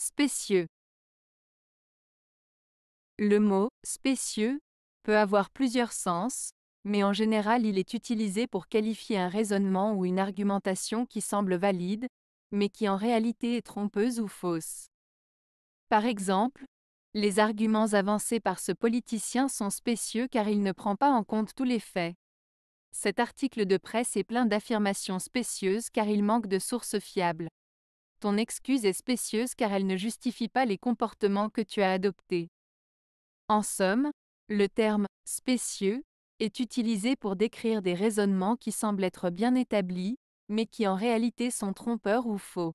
Spécieux. Le mot spécieux peut avoir plusieurs sens, mais en général il est utilisé pour qualifier un raisonnement ou une argumentation qui semble valide, mais qui en réalité est trompeuse ou fausse. Par exemple, les arguments avancés par ce politicien sont spécieux car il ne prend pas en compte tous les faits. Cet article de presse est plein d'affirmations spécieuses car il manque de sources fiables. Ton excuse est spécieuse car elle ne justifie pas les comportements que tu as adoptés. En somme, le terme spécieux est utilisé pour décrire des raisonnements qui semblent être bien établis, mais qui en réalité sont trompeurs ou faux.